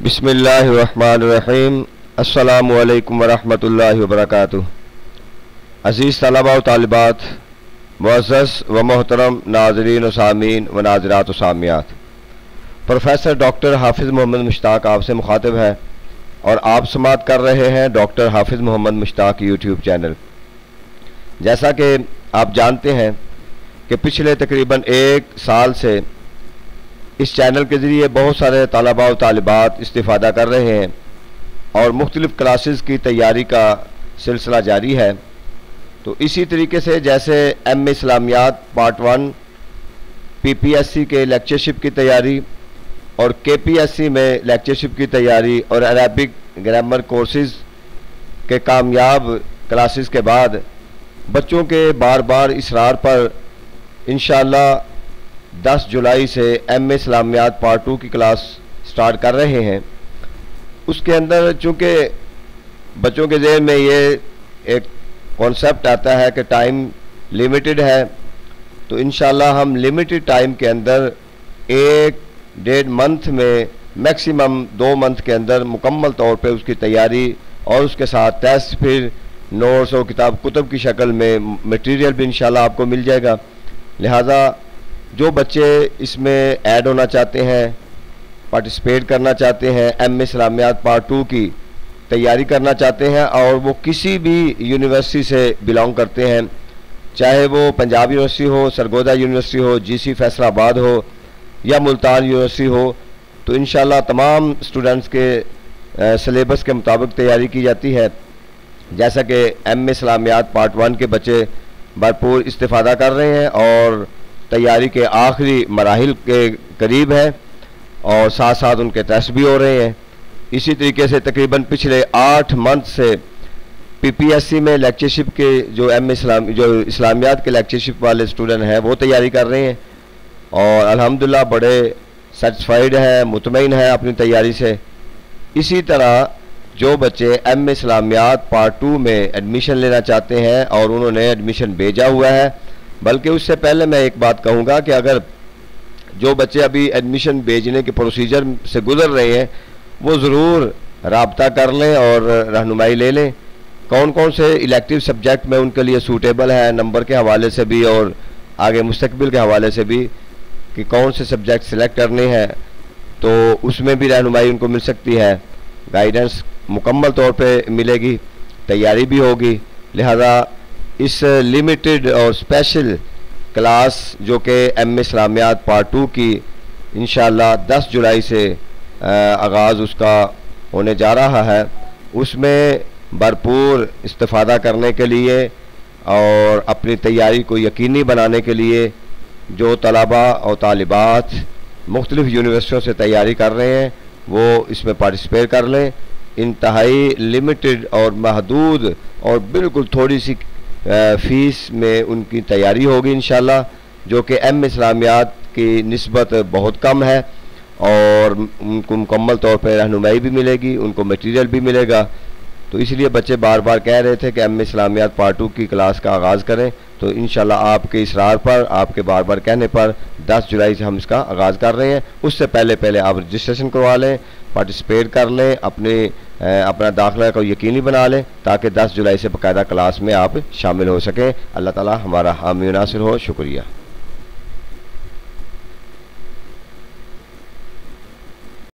بسم اللہ الرحمن الرحیم۔ السلام علیکم ورحمۃ اللہ وبرکاتہ۔ عزیز طلبہ و طالبات، معزز و محترم ناظرین و سامعین و ناظرات و سامیات پروفیسر ڈاکٹر حافظ محمد مشتاق آپ سے مخاطب ہے اور آپ سماعت کر رہے ہیں ڈاکٹر حافظ محمد مشتاق یوٹیوب چینل۔ جیسا کہ آپ جانتے ہیں کہ پچھلے تقریباً ایک سال سے اس چینل کے ذریعے بہت سارے طلباء و طالبات استفادہ کر رہے ہیں اور مختلف کلاسز کی تیاری کا سلسلہ جاری ہے۔ تو اسی طریقے سے جیسے M اسلامیات part one, P P S C کے لیکچرشپ کی تیاری اور کے پی ایس سی میں لیکچرشپ کی تیاری اور عربک گرامر کورسز کے کامیاب کلاسز کے بعد بچوں کے بار بار اصرار پر انشاءاللہ دس جولائی سے ایم اے اسلامیات پارٹ ٹو کی کلاس سٹارٹ کر رہے ہیں۔ اس کے اندر چونکہ بچوں کے ذہن میں یہ ایک کانسیپٹ آتا ہے کہ ٹائم لیمیٹڈ ہے، تو انشاءاللہ ہم لیمیٹڈ ٹائم کے اندر ایک ڈیڑھ منتھ میں میکسیمم دو منتھ کے اندر مکمل طور پہ اس کی تیاری اور اس کے ساتھ ٹیسٹ پھر نوٹس اور کتاب، کتب کی شکل میں مٹیریل بھی انشاءاللہ آپ کو مل جائے گا۔ لہٰذا جو بچے اس میں ایڈ ہونا چاہتے ہیں پارٹیسپیٹ کرنا چاہتے ہیں ایم اسلامیات پارٹ ٹو کی تیاری کرنا چاہتے ہیں اور وہ کسی بھی یونیورسٹی سے بلانگ کرتے ہیں۔ چاہے وہ پنجاب یونیورسٹی ہو، سرگودا یونیورسٹی ہو جی سی فیصل آباد ہو یا ملتان یونیورسٹی ہو، تو انشاءاللہ تمام اسٹوڈنٹس کے سلیبس کے مطابق تیاری کی جاتی ہے۔ جیسا کہ ایم اسلامیات پارٹ ون کے بچے بھرپور استفادہ کر رہے ہیں اور تیاری کے آخری مراحل کے قریب ہے اور ساتھ ساتھ ان کے ٹیسٹ بھی ہو رہے ہیں۔ اسی طریقے سے تقریباً پچھلے آٹھ منتھ سے پی پی ایس سی میں لیکچرشپ کے جو ایم اسلام جو اسلامیات کے لیکچرشپ والے اسٹوڈنٹ ہیں وہ تیاری کر رہے ہیں اور الحمدللہ بڑے سیٹسفائیڈ ہیں، مطمئن ہیں اپنی تیاری سے۔ اسی طرح جو بچے ایم اسلامیات پارٹ ٹو میں ایڈمیشن لینا چاہتے ہیں اور انہوں نے ایڈمیشن بھیجا ہوا ہے بلکہ اس سے پہلے میں ایک بات کہوں گا کہ اگر جو بچے ابھی ایڈمیشن بھیجنے کے پروسیجر سے گزر رہے ہیں، وہ ضرور رابطہ کر لیں اور رہنمائی لے لیں۔ کون کون سے الیکٹیو سبجیکٹ میں ان کے لیے سوٹیبل ہے نمبر کے حوالے سے بھی اور آگے مستقبل کے حوالے سے بھی کہ کون سے سبجیکٹ سلیکٹ کرنے ہیں۔ تو اس میں بھی رہنمائی ان کو مل سکتی ہے۔ گائیڈنس مکمل طور پہ ملے گی، تیاری بھی ہوگی۔ لہذا اس لمیٹڈ اور اسپیشل کلاس جو کہ ایم اسلامیات پارٹ ٹو کی انشاءاللہ دس جولائی سے آغاز اس کا ہونے جا رہا ہے، اس میں بھرپور استفادہ کرنے کے لیے اور اپنی تیاری کو یقینی بنانے کے لیے جو طلباء اور طالبات مختلف یونیورسٹیوں سے تیاری کر رہے ہیں، وہ اس میں پارٹیسپیٹ کر لیں۔ انتہائی لمیٹڈ اور محدود اور بالکل تھوڑی سی فیس میں ان کی تیاری ہوگی انشاءاللہ، جو کہ ایم اسلامیات کی نسبت بہت کم ہے، اور ان کو مکمل طور پہ رہنمائی بھی ملے گی، ان کو میٹیریل بھی ملے گا۔ تو اس لیے بچے بار بار کہہ رہے تھے کہ ایم اسلامیات پارٹ ٹو کی کلاس کا آغاز کریں۔ تو انشاءاللہ آپ کے اصرار پر، آپ کے بار بار کہنے پر دس جولائی سے ہم اس کا آغاز کر رہے ہیں۔ اس سے پہلے پہلے آپ رجسٹریشن کروا لیں۔ پارٹیسپیٹ کر لیں، اپنے اپنا داخلہ کو یقینی بنا لیں تاکہ دس جولائی سے باقاعدہ کلاس میں آپ شامل ہو سکیں۔ اللہ تعالی ہمارا حامی ناصر ہو، شکریہ۔